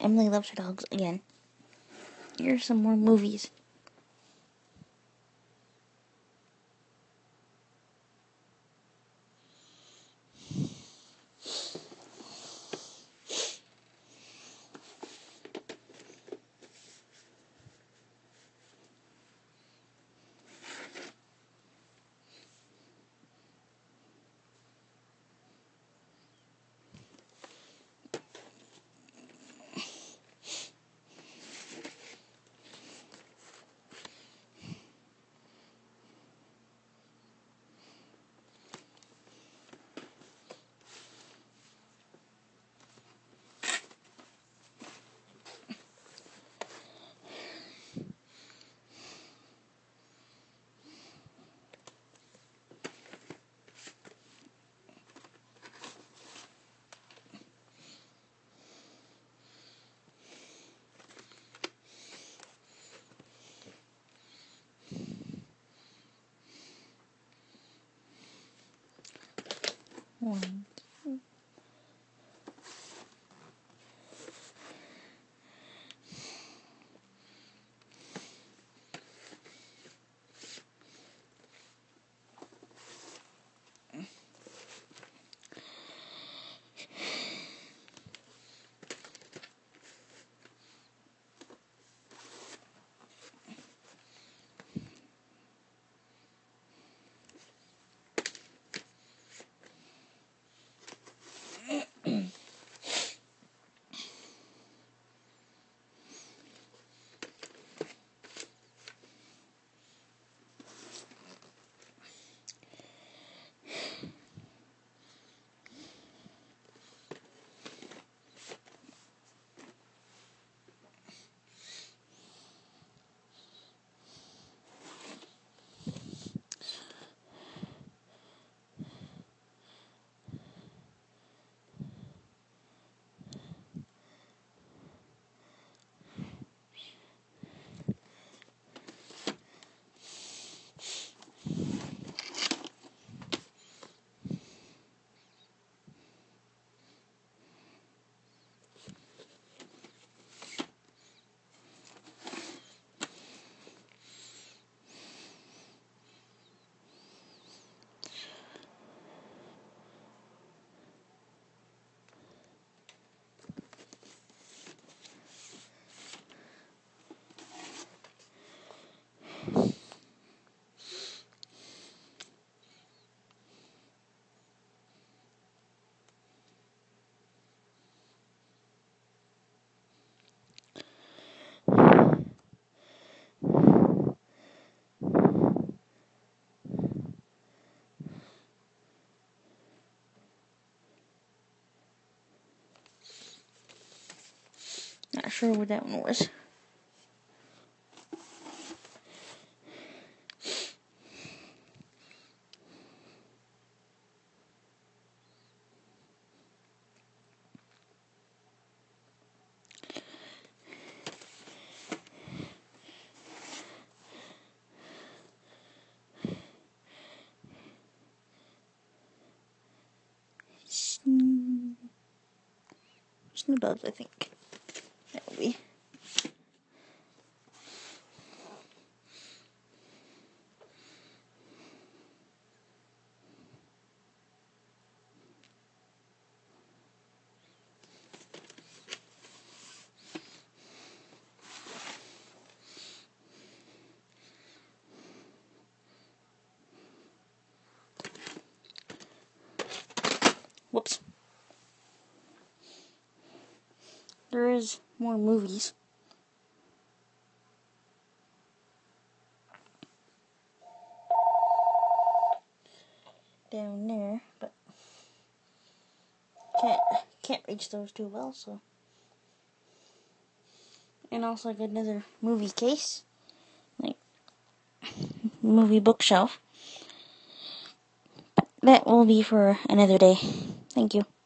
Emily Loves Her Dogs again. Here's some more movies. One, Not sure what that one was. Snoop I think. That will be. Whoops. There is more movies. Down there, but can't can't reach those too well, so and also like another movie case, like movie bookshelf. But that will be for another day. Thank you.